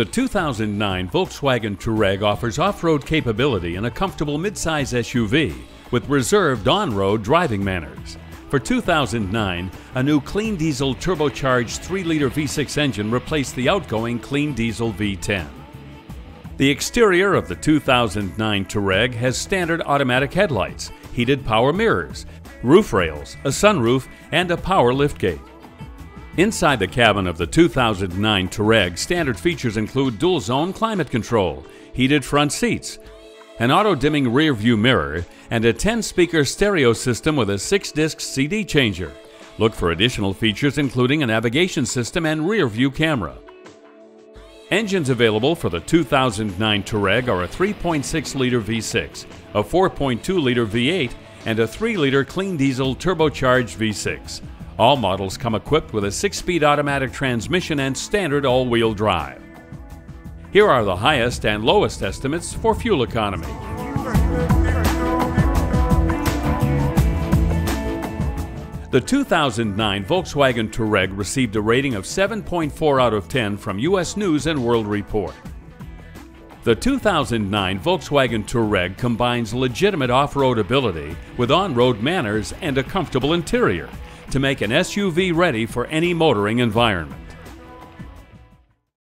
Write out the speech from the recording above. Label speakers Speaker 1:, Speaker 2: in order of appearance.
Speaker 1: The 2009 Volkswagen Touareg offers off-road capability in a comfortable midsize SUV with reserved on-road driving manners. For 2009, a new clean diesel turbocharged 3-liter V6 engine replaced the outgoing clean diesel V10. The exterior of the 2009 Touareg has standard automatic headlights, heated power mirrors, roof rails, a sunroof, and a power liftgate. Inside the cabin of the 2009 Touareg, standard features include dual zone climate control, heated front seats, an auto dimming rear view mirror, and a 10 speaker stereo system with a 6 disc CD changer. Look for additional features including a navigation system and rear view camera. Engines available for the 2009 Touareg are a 3.6 liter V6, a 4.2 liter V8, and a 3 liter clean diesel turbocharged V6. All models come equipped with a 6-speed automatic transmission and standard all-wheel drive. Here are the highest and lowest estimates for fuel economy. The 2009 Volkswagen Touareg received a rating of 7.4 out of 10 from US News and World Report. The 2009 Volkswagen Touareg combines legitimate off-road ability with on-road manners and a comfortable interior to make an SUV ready for any motoring environment.